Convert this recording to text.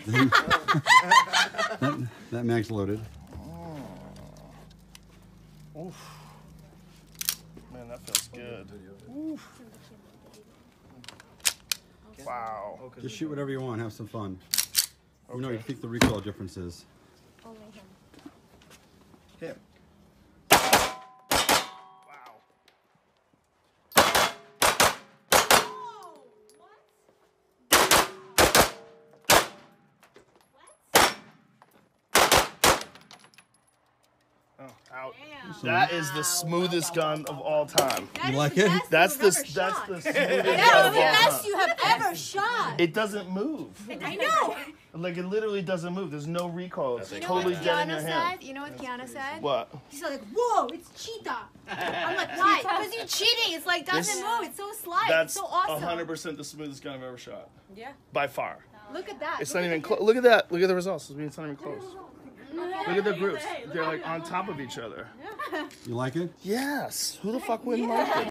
that, that mag's loaded. Oh. Oof. Man, that feels good. Oof. Wow. Just shoot whatever you want. Have some fun. You know, you Okay. think the recoil difference is. Only him. Him. Oh, out. That is the smoothest gun of all time. That You like it? That's you've the ever that's shot. the smoothest That gun was of the all best time. you have ever shot. It doesn't move. I know. Like it literally doesn't move. There's no recoil. It's You know totally what dead in your Keanu hand. said? You know what Keanu said? What? He's like, whoa, it's cheetah. I'm like, why? Because you're cheating. It's like doesn't This- move. It's so slight. That's it's so awesome. 100% the smoothest gun I've ever shot. Yeah. By far. Look at that. It's Look not at even the- close. Look at that. Look at the results. It's not even close. Look at the groups. They're like on top of each other. You like it? Yes. Who the fuck wouldn't like it?